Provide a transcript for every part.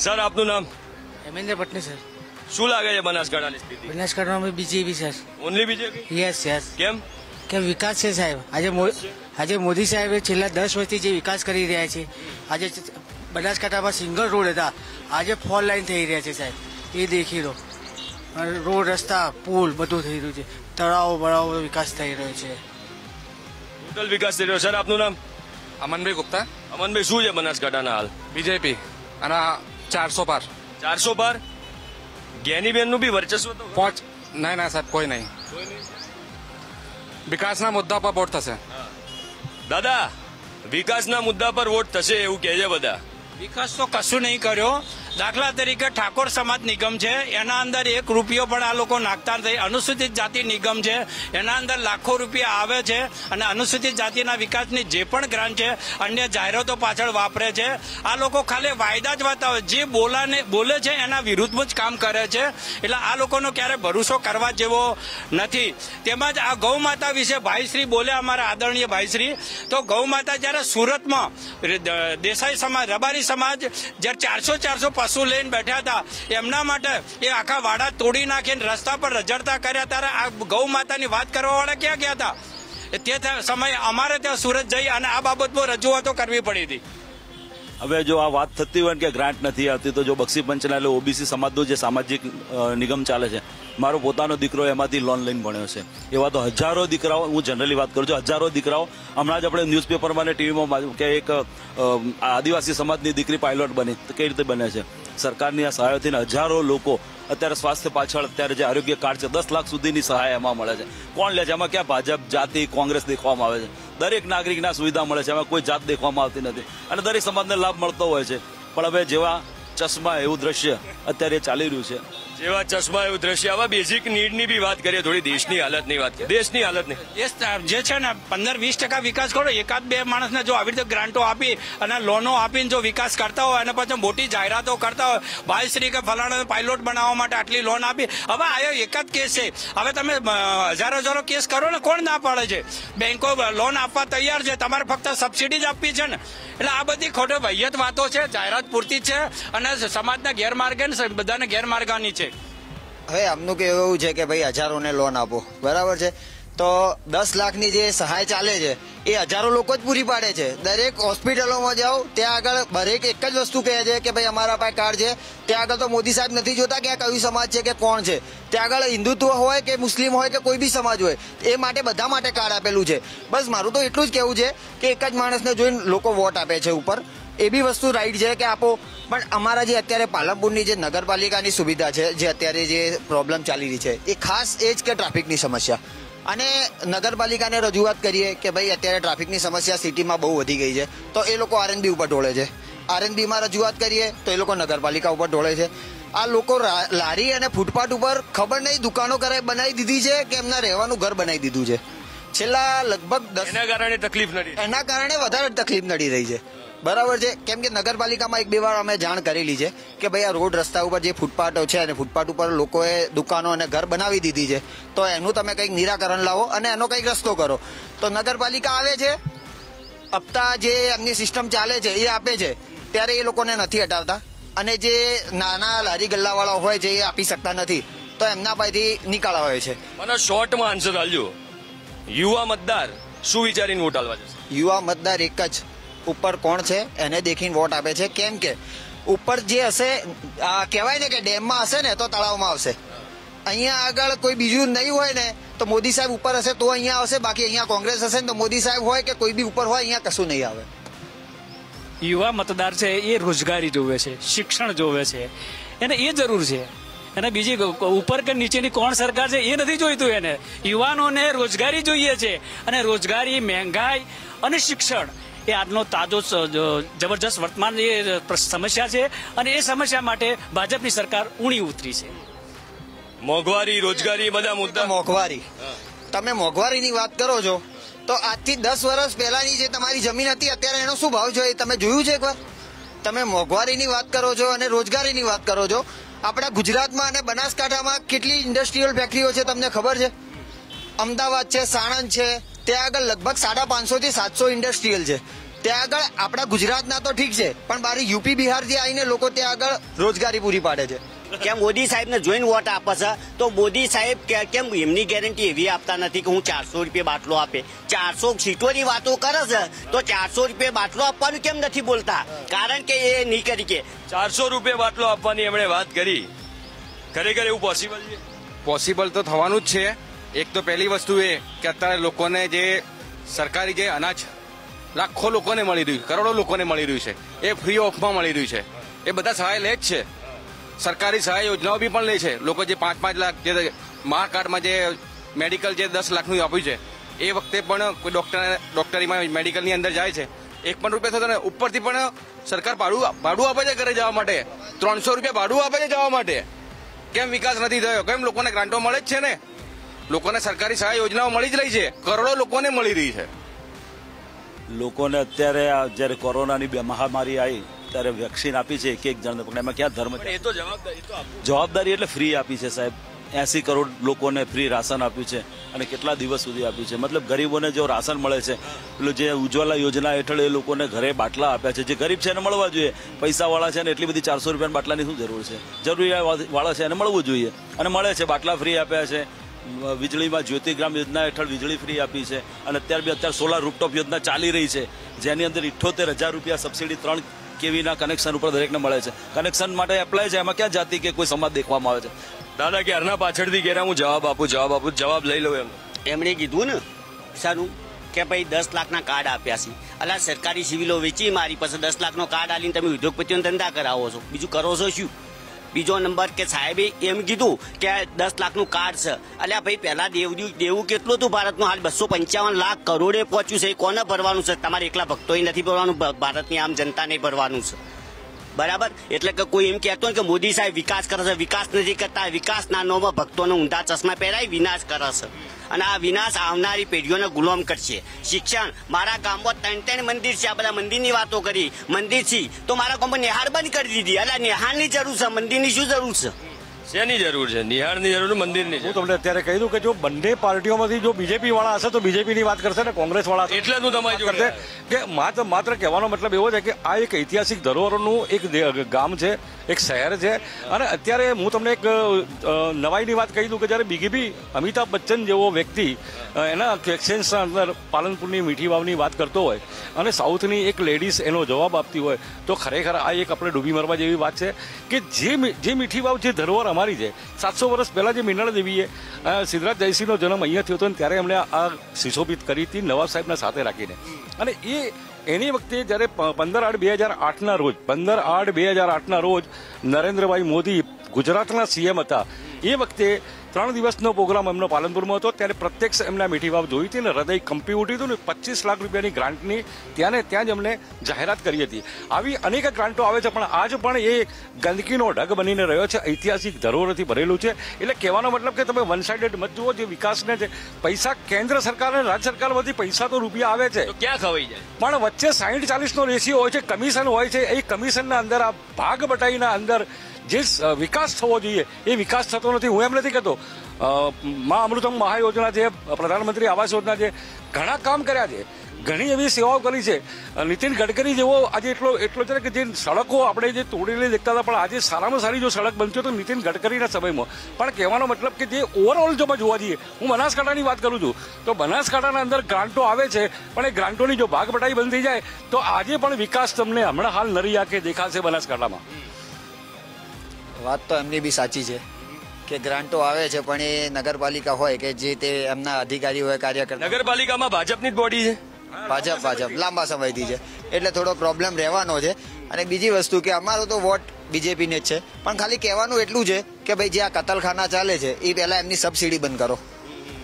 Sir આપનું નામ? Hemendra Patni sir. શું લાગે છે બનાસકાંઠાની સ્થિતિ? બનાસકાંઠામાં BJP sir. Only BJP? Yes yes કેમ? કેમ? વિકાસ છે સાહેબ. આજે આજે મોદી સાહેબે છેલ્લા દસ વર્ષથી જે વિકાસ કરી રહ્યા છે આજે બનાસકાંઠામાં સિંગલ રોડ હતા. આજે ફોર લાઈન થઈ રહ્યા છે સાહેબ. એ દેખી લો. રોડ રસ્તા પુલ બધું થઈ રહ્યું છે. તળાવ બળાવો વિકાસ થઈ રહ્યો છે. ટોટલ વિકાસ થઈ રહ્યો સર આપનું નામ? અમનભાઈ ગુપ્તા. અમનભાઈ શું છે બનાસકાંઠાના હાલ? બીજેપી. અને ચારસો પાર. ચારસો પાર? જ્ઞાનીબેનનું બી વર્ચસ્વ તો પાંચ ના ના સાહેબ કોઈ નહીં. વિકાસના મુદ્દા પર વોટ થશે. દાદા વિકાસના મુદ્દા પર વોટ થશે એવું કહે છે બધા. વિકાસ તો કશું નહીં કર્યો. દાખલા તરીકે ઠાકોર સમાજ નિગમ છે. એના અંદર એક રૂપિયો પણ આ લોકો નાખતા નથી. અનુસૂચિત જાતિ નિગમ છે. એના અંદર લાખો રૂપિયા આવે છે અને અનુસૂચિત જાતિના વિકાસની જે પણ ગ્રાન્ટ છે, અન્ય જાહેરાતો પાછળ વાપરે છે. આ લોકો ખાલી વાયદા જ બતાવે જે બોલાને, બોલે છે એના વિરુદ્ધમાં જ કામ કરે છે. એટલે આ લોકોનો ક્યારે ભરોસો કરવા જેવો નથી. તેમજ આ ગૌ માતા વિશે ભાઈશ્રી બોલે અમારા આદરણીય ભાઈશ્રી. તો ગૌ માતા જ્યારે સુરતમાં દેસાઈ સમાજ, રબારી સમાજ જ્યારે ચારસો ચારસો પશુ લઈને બેઠા હતા. એમના માટે એ આખા વાડા તોડી નાખીને રસ્તા પર રજડતા કર્યા. ત્યારે આ ગૌ માતાની વાત કરવા વાળા ક્યાં ગયા હતા? તે સમયે અમારે ત્યાં સુરત જઈ અને આ બાબતમાં રજૂઆતો કરવી પડી હતી. હવે જો આ વાત થતી હોય કે ગ્રાન્ટ નથી આવતી, તો જો બક્ષી પંચના એટલે ઓબીસી સમાજનો જે સામાજિક નિગમ ચાલે છે મારો પોતાનો દીકરો એમાંથી લોન લઈને ભણ્યો છે. એવા તો હજારો દીકરાઓ, હું જનરલી વાત કરું છું, હજારો દીકરાઓ. હમણાં જ આપણે ન્યૂઝપેપરમાં અને ટીવીમાં કે એક આદિવાસી સમાજની દીકરી પાયલોટ બની. તો કઈ રીતે બને છે? સરકારની આ સહાયોથી હજારો લોકો અત્યારે સ્વાસ્થ્ય પાછળ, અત્યારે જે આરોગ્ય કાર્ડ છે, દસ લાખ સુધીની સહાય એમાં મળે છે. કોણ લે છે? એમાં ક્યાં ભાજપ, જાતિ, કોંગ્રેસ દેખવામાં આવે છે? દરેક નાગરિકના સુવિધા મળે છે. એમાં કોઈ જાત દેખવામાં આવતી નથી. અને દરેક સમાજને લાભ મળતો હોય છે. પણ હવે જેવા ચશ્મા એવું દ્રશ્ય અત્યારે ચાલી રહ્યું છે. જેવા ચશ્મા એવું દ્રશ્ય આવા બેઝિક નીડની બી વાત કરીએ, થોડી દેશની હાલતની વાત કરીએ. દેશની હાલતની. દેશ જે છે ને, પંદર વીસ ટકા વિકાસ કરો, એકાદ બે માણસને જો આવી રીતે ગ્રાન્ટો આપી અને લોનો આપીને જો વિકાસ કરતા હોય અને પછી મોટી જાહેરાતો કરતા હોય, ભાઈશ્રી કે ફલાણા પાયલોટ બનાવવા માટે આટલી લોન આપી. હવે આયો એકાદ કેસ છે. હવે તમે હજારો હજારો કેસ કરો ને, કોણ ના પાડે છે? બેંકો લોન આપવા તૈયાર છે. તમારે ફક્ત સબસિડી જ આપવી છે ને. એટલે આ બધી ખોટો વૈયત વાતો છે, જાહેરાત પૂરતી છે અને સમાજના ગેરમાર્ગે બધાને ગેરમાર્ગાની છે. હવે આમનું કે એવું છે કે ભાઈ હજારોને લોન આપો. બરાબર છે? તો દસ લાખની જે સહાય ચાલે છે, એ હજારો લોકો જ પૂરી પાડે છે. દરેક હોસ્પિટલોમાં જાઓ, ત્યાં આગળ દરેક એક જ વસ્તુ કહે છે કે ભાઈ અમારા પાસે કાર્ડ છે. ત્યાં આગળ તો મોદી સાહેબ નથી જોતા કે આ કયું સમાજ છે કે કોણ છે. ત્યાં આગળ હિન્દુત્વ હોય કે મુસ્લિમ હોય કે કોઈ બી સમાજ હોય, એ માટે બધા માટે કાર્ડ આપેલું છે. બસ મારું તો એટલું જ કહેવું છે કે એક જ માણસને જોઈને લોકો વોટ આપે છે ઉપર. એ બી વસ્તુ રાઈટ છે કે આપો પણ અમારા જે અત્યારે પાલનપુરની જે નગરપાલિકાની સુવિધા છે જે અત્યારે જે પ્રોબ્લેમ ચાલી રહી છે એ ખાસ એ જ કે ટ્રાફિકની સમસ્યા. અને નગરપાલિકાને રજૂઆત કરીએ કે ભાઈ અત્યારે ટ્રાફિકની સમસ્યા સિટીમાં બહુ વધી ગઈ છે તો એ લોકો આરએનબી ઉપર ઢોળે છે. આરએનબીમાં રજૂઆત કરીએ તો એ લોકો નગરપાલિકા ઉપર ઢોળે છે. આ લોકો લારી અને ફૂટપાથ ઉપર ખબર નહીં દુકાનો કરાવી બનાવી દીધી છે કે એમના રહેવાનું ઘર બનાવી દીધું છે. છેલ્લા લગભગ એના કારણે તકલીફ નડી. એના કારણે વધારે તકલીફ નડી રહી છે. બરાબર છે. કેમ કે નગરપાલિકામાં એક બે વાર અમે જાણ કરેલી છે કે ભાઈ આ રોડ રસ્તા ઉપર જે ફૂટપાથો છે અને ફૂટપાથ ઉપર લોકોએ દુકાનો અને ઘર બનાવી દીધી છે તો એનું તમે કંઈક નિરાકરણ લાવો અને એનો કંઈક રસ્તો કરો. તો નગરપાલિકા આવે છે હપ્તા જે એમની સિસ્ટમ ચાલે છે એ આપે છે ત્યારે એ લોકોને નથી હટાવતા. અને જે નાના લારી ગલ્લાવાળા હોય છે એ આપી શકતા નથી. તો એમના પાસેથી નિકાળવા હોય છે. મને શોર્ટમાં આન્સર આલજો યુવા મતદાર શું વિચારીને વોટ આલવા જશે? યુવા મતદાર એક જ. ઉપર કોણ છે એને દેખીને વોટ આપે છે. કેમ કે ઉપર જે હશે કહેવાય ને કે ડેમમાં હશે ને, તો તળાવમાં આવશે. અહીંયા આગળ કોઈ બીજું નહીં હોય ને, તો મોદી સાહેબ ઉપર હશે તો અહીંયા આવશે. બાકી અહીંયા કોંગ્રેસ હશે ને, તો મોદી સાહેબ હોય કે કોઈ બી ઉપર હોય, અહીંયા કશું નહીં આવે. યુવા મતદાર છે, એ રોજગારી જોવે છે, શિક્ષણ જોવે છે. એને એ જરૂર છે. અને બીજી ઉપર કે નીચેની કોણ સરકાર છે, એ નથી જોઈતું એને. યુવાનોને રોજગારી જોઈએ છે. અને રોજગારી, મહેંગાઈ અને શિક્ષણ એ આજનો તાજો સ- જબરજસ્ત વર્તમાન એ સમસ્યા છે અને એ સમસ્યા માટે ભાજપની સરકાર ઊણી ઉતરી છે. મોંઘવારી રોજગારી બધા મુદ્દા. મોંઘવારી. તમે મોંઘવારીની વાત કરો છો તો આજથી દસ વર્ષ પહેલાની જે તમારી જમીન હતી અત્યારે એનો શું ભાવ છે એ તમે જોયું છે એકવાર? તમે મોંઘવારીની વાત કરો છો અને રોજગારીની વાત કરો છો. આપણા ગુજરાતમાં અને બનાસકાંઠામાં કેટલી ઇન્ડસ્ટ્રીયલ ફેક્ટરીઓ છે તમને ખબર છે? અમદાવાદ છે સાણંદ છે ત્યાં આગળ લગભગ સાડા પાંચસો થી સાતસો ઇન્ડસ્ટ્રીયલ છે. ત્યાં આગળ આપણા ગુજરાતના તો ઠીક છે પણ મારી યુપી બિહારથી આવીને લોકો ત્યાં આગળ રોજગારી પૂરી પાડે છે. કેમ મોદી સાહેબને જોઈને વોટ આપે છે? તો મોદી સાહેબ કે- કેમ એમની ગેરંટી એવી આપતા નથી કે હું ચારસો રૂપિયા બાટલો આપે? ચારસો સીટોની વાતો કરે છે તો ચારસો રૂપિયા બાટલો આપવાનું કેમ નથી બોલતા? કારણ કે એ નહીં કરી કે ચારસો રૂપિયા બાટલો આપવાની એમણે વાત કરી. ખરેખર એવું પોસિબલ છે? પોસિબલ તો થવાનું જ છે. એક તો પહેલી વસ્તુ એ કે અત્યારે લોકોને જે સરકારી જે અનાજ લાખો લોકોને મળી રહ્યું કરોડો લોકોને મળી રહ્યું છે. એ ફ્રી ઓફમાં મળી રહ્યું છે. એ બધા સહાય લે જ છે. સરકારી સહાય યોજનાઓ બી પણ લે છે. લોકો જે પાંચ પાંચ લાખ જે મા કાર્ડમાં જે મેડિકલ જે દસ લાખનું આપ્યું છે, એ વખતે પણ કોઈ ડોક્ટર ડોક્ટરીમાં મેડિકલની અંદર જાય છે. એક પણ રૂપિયા થતો ને ઉપરથી પણ સરકાર ભાડું ભાડું આપે છે ઘરે જવા માટે. ત્રણસો રૂપિયા ભાડું આપે છે જવા માટે. કેમ વિકાસ નથી થયો? કેમ લોકોને ગ્રાન્ટો મળે જ છે ને? લોકોને સરકારી સહાય યોજનાઓ મળી જ રહી છે. કરોડો લોકોને મળી રહી છે. લોકોને અત્યારે આ જ્યારે કોરોનાની બે મહામારી આવી ત્યારે વેક્સિન આપી છે એક એક જણને. પણ એમાં ક્યાં ધર્મ એ તો જવાબદારી જવાબદારી એટલે ફ્રી આપી છે સાહેબ. એસી કરોડ લોકોને ફ્રી રાશન આપ્યું છે અને કેટલા દિવસ સુધી આપ્યું છે. મતલબ ગરીબોને જો રાશન મળે છે પેલું જે ઉજ્જવલા યોજના હેઠળ એ લોકોને ઘરે બાટલા આપ્યા છે. જે ગરીબ છે એને મળવા જોઈએ. પૈસાવાળા છે ને એટલી બધી ચારસો રૂપિયાના બાટલાની શું જરૂર છે? જરૂરિયાત વાળા છે એને મળવું જોઈએ. અને મળે છે બાટલા ફ્રી આપ્યા છે. વીજળીમાં જ્યોતિગ્રામ યોજના હેઠળ વીજળી ફ્રી આપી છે અને અત્યારે બી અત્યારે સોલાર રૂપટોપ યોજના ચાલી રહી છે જેની અંદર ઇઠ્ઠોતેર હજાર રૂપિયા સબસિડી ત્રણ કેવીના કનેક્શન ઉપર દરેકને મળે છે. કનેક્શન માટે એપ્લાય છે એમાં ક્યાં જાતિ કે કોઈ સમાજ દેખવામાં આવે છે? દાદા કે પાછળથી ઘેરા? હું જવાબ આપું જવાબ આપું જવાબ લઈ લઉં એમ એમણે કીધું ને સારું કે ભાઈ દસ લાખના કાર્ડ આપ્યા છે. અલા સરકારી સિવિલો વેચી મારી પાસે દસ લાખનો કાર્ડ આલીને તમે ઉદ્યોગપતિઓને ધંધા કરાવો છો. બીજું કરો છો શું? બીજો નંબર કે સાહેબે એમ કીધું કે દસ લાખનું કાર્ડ છે. અલ્યા ભાઈ, પહેલા દેવું દેવું કેટલું હતું ભારતનું? હાલ બસો પંચાવન લાખ કરોડે પહોંચ્યું છે. એ કોને ભરવાનું છે? તમારે એકલા ભક્તોએ નથી ભરવાનું ભારતની આમ જનતાને ભરવાનું છે. બરાબર? એટલે કે કોઈ એમ કહેતો કે મોદી સાહેબ વિકાસ કરે છે, વિકાસ નથી કરતા વિકાસના નોમાં ભક્તોને ઊંધા ચશ્મા પહેરાય, વિનાશ કરે છે. અને આ વિનાશ આવનારી પેઢીઓને ગુલામ કરશે. શિક્ષણ, મારા ગામમાં ત્રણ ત્રણ મંદિર છે, આ બધા મંદિરની વાતો કરી. મંદિર છે તો મારા ગામમાં નિહાળ બંધ કરી દીધી. એટલે નિહાળની જરૂર છે, મંદિરની શું જરૂર છે? શેની જરૂર છે? નિહાળની જરૂર મંદિરની હું છે તમને અત્યારે કહી દઉં કે જો બંને પાર્ટીઓમાંથી જો બીજેપી વાળા હશે તો બીજેપીની વાત કરશે ને કોંગ્રેસ વાળા એટલે હું તમારી જોડે કે માત્ર માત્ર કહેવાનો મતલબ એવો છે કે આ એક ઐતિહાસિક ધરોહરનું એક ગામ છે એક શહેર છે. અને અત્યારે હું તમને એક નવાઈની વાત કહી દઉં કે જ્યારે બીગીબી અમિતાભ બચ્ચન જેવો વ્યક્તિ એના ક્વેશ્ચન્સના અંદર પાલનપુરની મીઠી વાવની વાત કરતો હોય અને સાઉથની એક લેડીઝ એનો જવાબ આપતી હોય તો ખરેખર આ એક આપણે ડૂબી મરવા જેવી વાત છે કે જે જે મીઠી વાવ જે ધરોહર અમારી છે. સાતસો વર્ષ પહેલાં જે મીનળ દેવીએ સિદ્ધરાજ જયસિંહનો જન્મ અહીંયા થયો હતો ને ત્યારે એમણે આ સુશોભિત કરી હતી નવાબ સાહેબના સાથે રાખીને. અને એ, એની વખતે જ્યારે પંદર આઠ બે હજાર આઠના રોજ, પંદર આઠ બે હજાર આઠના રોજ નરેન્દ્રભાઈ મોદી ગુજરાતના સીએમ હતા. એ વખતે ત્રણ દિવસનો પ્રોગ્રામ એમનો પાલનપુરમાં હતો ત્યારે પ્રત્યક્ષ એમના મીઠી વાવ જોઈ હતી ને હૃદય કંપી ઉઠ્યું હતું ને પચીસ લાખ રૂપિયાની ગ્રાન્ટની ત્યાં ને ત્યાં જ એમને જાહેરાત કરી હતી. આવી અનેક ગ્રાન્ટો આવે છે પણ આજ પણ એ ગંદકીનો ઢગ બનીને રહ્યો છે ઐતિહાસિક ધરોહરથી ભરેલું છે. એટલે કહેવાનો મતલબ કે તમે વન સાઇડેડ મત જુઓ જે વિકાસને છે પૈસા કેન્દ્ર સરકાર અને રાજ્ય સરકારમાંથી પૈસા તો રૂપિયા આવે છે. ક્યાં ખવાઈ જાય? પણ વચ્ચે સાહીઠ ચાલીસનો રેશિયો હોય છે કમિશન હોય છે એ કમિશનના અંદર આ ભાગ બટાઈના અંદર જે વિકાસ થવો જોઈએ એ વિકાસ થતો નથી. હું એમ નથી કહેતો મા અમૃતમ મહાયોજના છે પ્રધાનમંત્રી આવાસ યોજના છે ઘણા કામ કર્યા છે, ઘણી એવી સેવાઓ કરી છે. નીતિન ગડકરી જેવો આજે એટલો એટલો છે કે જે સડકો આપણે જે તોડીને દેખતા હતા, પણ આજે સારામાં સારી જો સડક હોય તો નીતિન ગડકરીના સમયમાં. પણ કહેવાનો મતલબ કે જે ઓવરઓલ જો જોવા જઈએ, હું બનાસકાંઠાની વાત કરું છું, તો બનાસકાંઠાના અંદર ગ્રાન્ટો આવે છે, પણ એ ગ્રાન્ટોની જો ભાગ બટાઈ બંધ થઈ જાય, તો આજે પણ વિકાસ તમને હમણાં હાલ નરી આંખે દેખાશે બનાસકાંઠામાં. વાત તો એમની બી સાચી છે. કે ગ્રાન્ટો આવે છે પણ એ નગરપાલિકા હોય કે જે તે એમના અધિકારી હોય કાર્યકર્તા નગરપાલિકામાં ભાજપની જ બોડી છે? ભાજપ ભાજપ. લાંબા સમયથી છે. એટલે થોડો પ્રોબ્લેમ રહેવાનો છે. અને બીજી વસ્તુ કે અમારો તો વોટ બીજેપીને જ છે. પણ ખાલી કહેવાનું એટલું છે કે ભાઈ જે આ કતલખાના ચાલે છે એ પહેલા એમની સબસિડી બંધ કરો.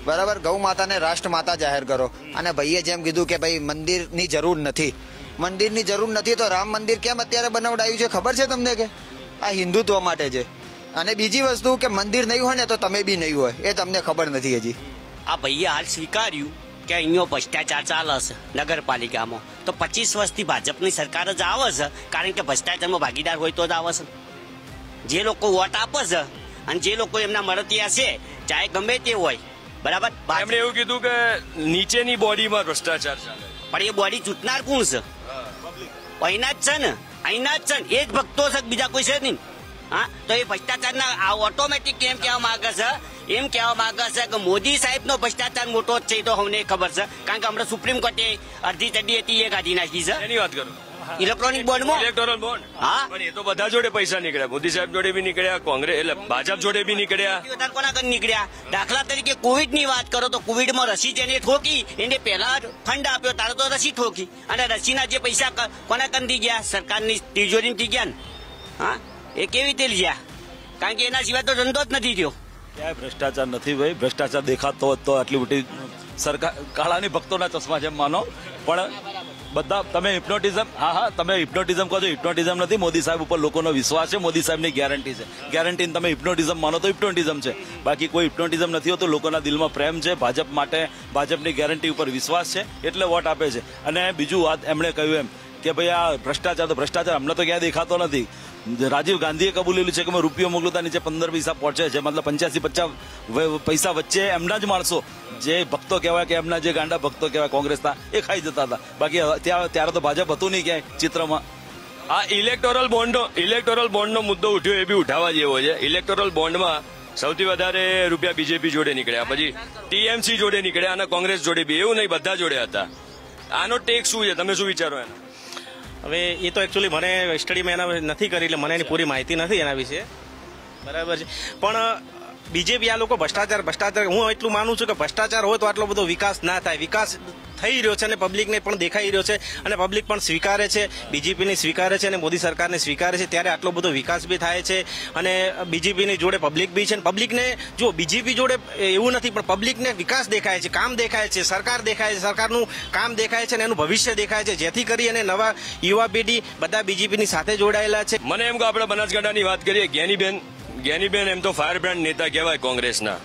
બરાબર? ગૌ માતાને રાષ્ટ્ર માતા જાહેર કરો. અને ભાઈએ જેમ કીધું કે ભાઈ મંદિરની જરૂર નથી. મંદિરની જરૂર નથી તો રામ મંદિર કેમ અત્યારે બનાવડાયું છે? ખબર છે તમને કે? આ હિન્દુત્વ માટે છે. અને બીજી વસ્તુ કે મંદિર નહીં હોય ને તો તમે બી નહીં હોય. એ તમને ખબર નથી હજી. આ ભાઈએ હાલ સ્વીકાર્યું કે અહીંયો ભ્રષ્ટાચાર ચાલે છે નગરપાલિકામાં. તો પચીસ વર્ષથી ભાજપની સરકાર જ આવે છે કારણ કે ભ્રષ્ટાચારમાં ભાગીદાર હોય તો જ આવે છે. જે લોકો વોટ આપે છે અને જે લોકો એમના મળતિયા છે ચાહે ગમે તે હોય. બરાબર? એમણે એવું કીધું કે નીચેની બોડીમાં ભ્રષ્ટાચાર ચાલે પણ એ બોડી ચૂંટનાર કોણ છે? અહીંના જ છે ને. અહીંના જ છે ને. એ જ ભક્તો છે બીજા કોઈ છે નહીં? હા તો એ ભ્રષ્ટાચારના આ ઓટોમેટિક એમ કહેવા માંગે છે? એમ કહેવા માંગે છે કે મોદી સાહેબનો ભ્રષ્ટાચાર મોટો જ છે તો અમને ખબર છે. કારણ કે હમણાં સુપ્રીમ કોર્ટે અડધી ચડ્ડી હતી એ કાઢી નાખી છે. એની વાત કરો. ઇલેક્ટ્રોનિક બોન્ડમાં ઇલેક્ટોરલ બોન્ડ હા. પણ એ તો બધા જોડે પૈસા નીકળ્યા. મોદી સાહેબ જોડે બી નીકળ્યા કોંગ્રેસ એટલે ભાજપ જોડે બી નીકળ્યા. કોના કન નીકળ્યા? દાખલા તરીકે કોવિડની વાત કરો તો કોવિડમાં રસી જેને ઠોકી એને પહેલા ફંડ આપ્યો તારે તો રસી ઠોકી. અને રસીના જે પૈસા કોના કનથી ગયા? સરકારની તિજોરીમાંથી ગયા ને? હા? એ કેવી રીતે ગયા કારણ કે એના સિવાય તો ધંધો જ નથી થયો. ક્યાંય ભ્રષ્ટાચાર નથી ભાઈ. ભ્રષ્ટાચાર દેખાતો હોત આટલી મોટી સરકાર કાળાની ભક્તોના ચશ્મા જેમ માનો. પણ બધા, તમે હિપ્નોટિઝમ હા હા, તમે હિપ્નોટિઝમ કહો છો હિપ્નોટિઝમ નથી. મોદી સાહેબ ઉપર લોકોનો વિશ્વાસ છે, મોદી સાહેબની ગેરંટી છે. ગેરંટી તમે હિપ્નોટિઝમ માનો તો હિપ્નોટિઝમ છે. બાકી કોઈ હિપ્નોટિઝમ નથી હોતું, લોકોના દિલમાં પ્રેમ છે, ભાજપ માટે, ભાજપની ગેરંટી ઉપર વિશ્વાસ છે, એટલે વોટ આપે છે. અને બીજું વાત એમણે કહ્યું એમ કે ભાઈ, આ ભ્રષ્ટાચાર તો ભ્રષ્ટાચાર, અમને તો ક્યાંય દેખાતો નથી. રાજીવ ગાંધીએ કબૂલેલું છે કે મેં રૂપિયો મોકલું નીચે પંદર પૈસા પહોંચે છે, મતલબ પંચ્યાસી પચાસ પૈસા વચ્ચે એમના જ માણસો, જે ભક્તો કહેવાય કે એમના જે ગાંડા ભક્તો કહેવાય કોંગ્રેસના એ ખાઈ જતા હતા. બાકી ત્યાં, ત્યારે તો ભાજપ હતું નહીં ક્યાંય ચિત્રમાં. આ ઇલેક્ટોરલ બોન્ડનો ઇલેક્ટોરલ બોન્ડનો મુદ્દો ઉઠ્યો એ બી ઉઠાવવા જેવો છે. ઇલેક્ટોરલ બોન્ડમાં સૌથી વધારે રૂપિયા બીજેપી જોડે નીકળ્યા. પછી ટીએમસી જોડે નીકળ્યા અને કોંગ્રેસ જોડે બી, એવું નહીં, બધા જોડે હતા. આનો ટેક શું છે? તમે શું વિચારો એનો? હવે એ તો એકચ્યુઅલી મને સ્ટડીમાં એના નથી કરી, એટલે મને એની પૂરી માહિતી નથી એના વિશે. બરાબર છે. પણ બીજેપી આ લોકો ભ્રષ્ટાચાર ભ્રષ્ટાચાર, હું એટલું માનું છું કે ભ્રષ્ટાચાર હોય તો આટલો બધો વિકાસ ના થાય. વિકાસ થઈ રહ્યો છે અને પબ્લિકને પણ દેખાઈ રહ્યો છે અને પબ્લિક પણ સ્વીકારે છે. બીજેપીને સ્વીકારે છે અને મોદી સરકારને સ્વીકારે છે. ત્યારે આટલો બધો વિકાસ બી થાય છે અને બીજેપીની જોડે પબ્લિક બી છે. પબ્લિકને જો બીજેપી જોડે એવું નથી, પણ પબ્લિકને વિકાસ દેખાય છે, કામ દેખાય છે, સરકાર દેખાય છે, સરકારનું કામ દેખાય છે અને એનું ભવિષ્ય દેખાય છે. જેથી કરી અને નવા યુવા પેઢી બધા બીજેપીની સાથે જોડાયેલા છે. મને એમ કે આપણે બનાસકાંઠાની વાત કરીએ. જ્ઞાનીબેન જ્ઞાનીબેન એમ તો ફાયર બ્રાન્ડ નેતા કહેવાય કોંગ્રેસના.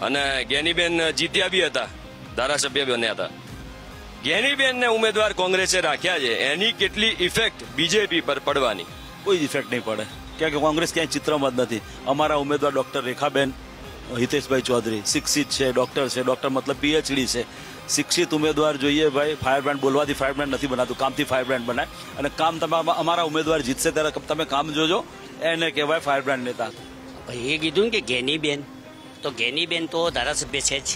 અને જ્ઞાનીબેન જીત્યા બી હતા, ધારાસભ્ય બન્યા હતા. જ્ઞાનીબેનને ઉમેદવાર કોંગ્રેસે રાખ્યા છે. એની કેટલી ઇફેક્ટ બીજેપી પર પડવાની? કોઈ ઇફેક્ટ નહીં પડે. કારણ કે કોંગ્રેસ ક્યાંય ચિત્રમાં જ નથી. અમારા ઉમેદવાર ડોક્ટર રેખાબેન હિતેશભાઈ ચૌધરી શિક્ષિત છે ડોક્ટર છે ડોક્ટર મતલબ પીએચડી છે. શિક્ષિત ઉમેદવાર જોઈએ ભાઈ ફાયર બ્રાન્ડ બોલવાથી ફાયર બ્રાન્ડ નથી બનાતું કામથી ફાયર બ્રાન્ડ બનાય. અને કામ તમે અમારા ઉમેદવાર જીતશે ત્યારે તમે કામ જોજો એને કહેવાય ફાયર બ્રાન્ડ નેતા. એ કીધું ને કે ગેનીબેન. તો ગેનીબેન તો ધારાસભ્ય છે જ.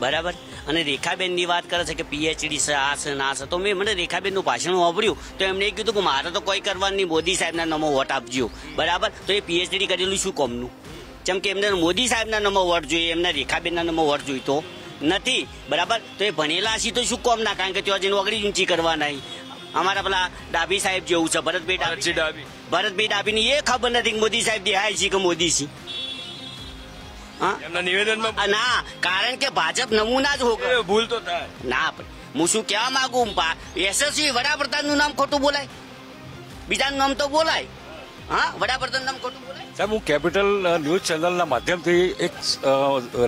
બરાબર? અને રેખાબેનની વાત કરે છે કે પીએચડી છે આ છે ના છે. તો મેં મને રેખાબેનનું ભાષણ વાપર્યું. તો એમણે એ કીધું કે મારે તો કોઈ કરવાની નહીં મોદી સાહેબના નામો વોટ આપજો. બરાબર? તો એ પીએચડી કરેલું શું કોમનું? જેમ કે એમને મોદી સાહેબના નામો વોટ જોઈએ એમને રેખાબેનના નામો વોટ જોઈતો નથી. બરાબર? તો એ ભણેલા હશે તો શું કોમ ના કારણ કે ત્યાં જઈને વગડી ઊંચી કરવાના. અમારા પેલા ડાભી સાહેબ જેવું છે ભરતભાઈ ડાભી. ડાભી. ભરતભાઈ ડાભીની એ ખબર નથી મોદી સાહેબ દેહાય છે કે મોદી છે. એમના નિવેદનમાં ના કારણ કે ભાજપ નમૂના જ હોય એ ભૂલ તો થાય. ના હું શું કહેવા માંગુ? યશસ્વી વડાપ્રધાનનું નામ ખોટું બોલાય? બીજાનું નામ તો બોલાય. હા વડાપ્રધાન નામ ખોટું બોલાય? સાહેબ હું કેપિટલ ન્યૂઝ ચેનલના માધ્યમથી એક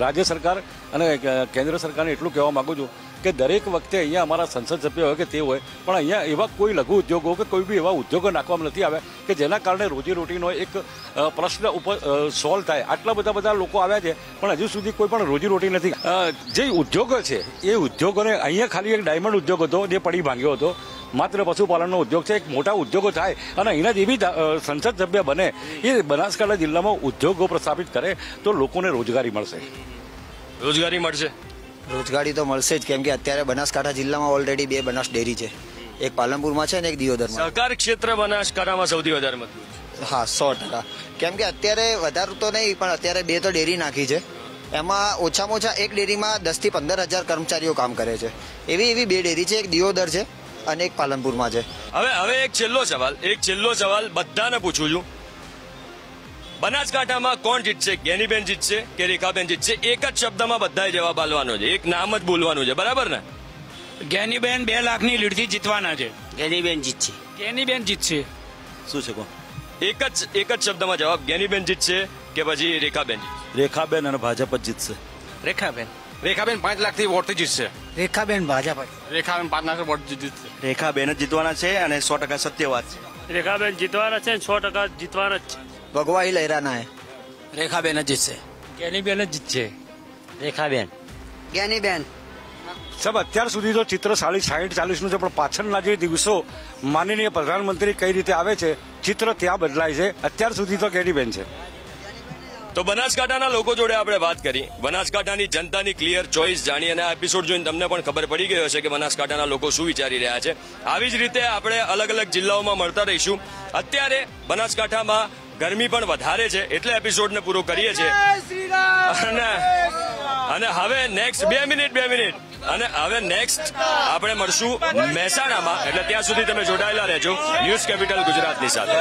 રાજ્ય સરકાર અને કેન્દ્ર સરકારને એટલું કહેવા માંગુ છું કે દરેક વખતે અહીંયા અમારા સંસદ સભ્ય હોય કે તે હોય પણ અહીંયા એવા કોઈ લઘુ ઉદ્યોગો કે કોઈ બી એવા ઉદ્યોગો નાખવામાં નથી આવ્યા કે જેના કારણે રોજીરોટીનો એક પ્રશ્ન ઉપર સોલ્વ થાય. આટલા બધા બધા લોકો આવ્યા છે પણ હજુ સુધી કોઈ પણ રોજીરોટી નથી. જે ઉદ્યોગો છે એ ઉદ્યોગોને અહીંયા ખાલી એક ડાયમંડ ઉદ્યોગ હતો જે પડી ભાંગ્યો હતો. માત્ર પશુપાલનનો ઉદ્યોગ છે એક મોટા ઉદ્યોગો થાય અને અહીંના જે બી ધા- અ, સંસદ સભ્ય બને એ બનાસકાંઠા જિલ્લામાં ઉદ્યોગો પ્રસ્થાપિત કરે તો લોકોને રોજગારી મળશે. રોજગારી મળશે. રોજગારી તો મળશે જ કેમ કે અત્યારે બનાસકાંઠા જિલ્લામાં ઓલરેડી બે બનાસ ડેરી છે. એક પાલનપુરમાં છે ને એક દિયોદરમાં. સહકાર ક્ષેત્ર બનાસકાંઠામાં સૌથી વધારે મજબૂત હા સો ટકા. કેમ કે અત્યારે વધારે તો નહીં પણ અત્યારે બે તો ડેરી નાખી છે. એમાં ઓછામાં ઓછા એક ડેરીમાં દસથી પંદર હજાર કર્મચારીઓ કામ કરે છે. એવી એવી બે ડેરી છે એક દિયોદર છે અને એક પાલનપુરમાં છે. હવે હવે એક છેલ્લો સવાલ એક છેલ્લો સવાલ બધાને પૂછું છું. બનાસકાંઠામાં કોણ જીતશે? ગેનીબેન જીતશે કે રેખાબેન જીતશે? એક જ શબ્દમાં બધા જવાબ આલવાનો છે. એક નામ જ બોલવાનું છે. બરાબર ને? ગેનીબેન બે લાખની લીડથી જીતવાના છે. ગેનીબેન જીતશે. ગેનીબેન જીતશે. શું છે કહો? એક જ એક જ શબ્દમાં જવાબ. ગેનીબેન જીતશે કે પછી રેખાબેન રેખાબેન અને ભાજપ જ જીતશે. રેખાબેન. રેખાબેન પાંચ લાખથી વોટ જીતશે. રેખાબેન ભાજપ રેખાબેન પાંચ લાખ વોટ જીતશે. રેખાબેન જ જીતવાના છે અને સો ટકા સત્ય વાત છે. રેખાબેન જીતવાના છે સો ટકા જીતવાના જ છે. ભગવાઈ લહેરાના હે. રેખાબેન જ જીતશે જ્ઞાનીબેન જ જીતશે રેખાબેન. જ્ઞાનીબેન સાહેબ અત્યાર સુધી તો ચિત્ર સાડી સાઠ ચાલીસનું છે પણ પાછળના જે દિવસો માનનીય પ્રધાનમંત્રી કઈ રીતે આવે છે ચિત્ર ત્યાં બદલાય છે. અત્યાર સુધી તો ગેનીબેન છે. તો બનાસકાંઠાના લોકો જોડે આપણે વાત કરી. બનાસકાંઠાની જનતાની ક્લિયર ચોઇસ જાણી અને આ એપિસોડ જોઈને તમને પણ ખબર પડી ગઈ હશે કે બનાસકાંઠાના લોકો શું વિચારી રહ્યા છે. આવી જ રીતે આપણે અલગ અલગ જિલ્લાઓમાં મળતા રહીશું. અત્યારે બનાસકાંઠામાં ગરમી પણ વધારે છે એટલે એપિસોડને પૂરો કરીએ છીએ. અને અને હવે નેક્સ્ટ બે મિનિટ બે મિનિટ. અને હવે નેક્સ્ટ આપણે મળશું મહેસાણામાં એટલે ત્યાં સુધી તમે જોડાયેલા રહેજો. ન્યૂઝ કેપિટલ ગુજરાતની સાથે.